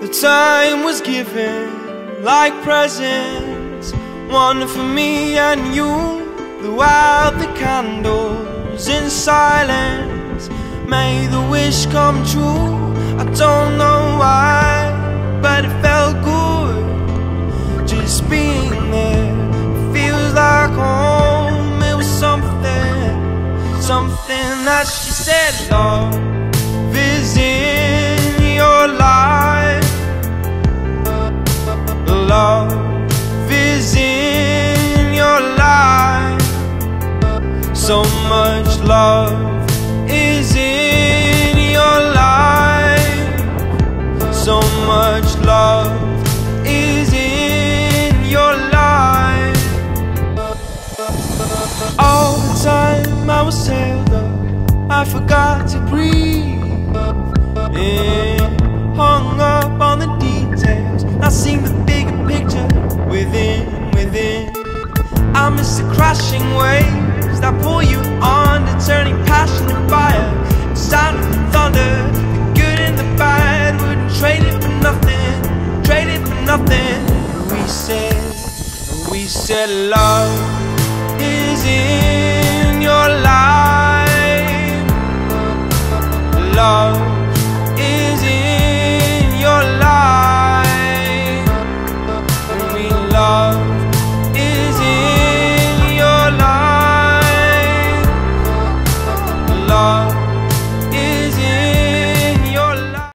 The time was given like presents, one for me and you. Blew out the candles in silence. May the wish come true. I don't know why, but it felt good just being there. Feels like home. It was something, something that she said, love is in Love is in your life. So much love is in your life. So much love is in your life. All the time I was held up, I forgot to breathe. Yeah, I miss the crashing waves that pull you on to turning passion to fire. Sound of the thunder, the good and the bad. Wouldn't trade it for nothing, trade it for nothing. We said, we said love is in your life. Love. 나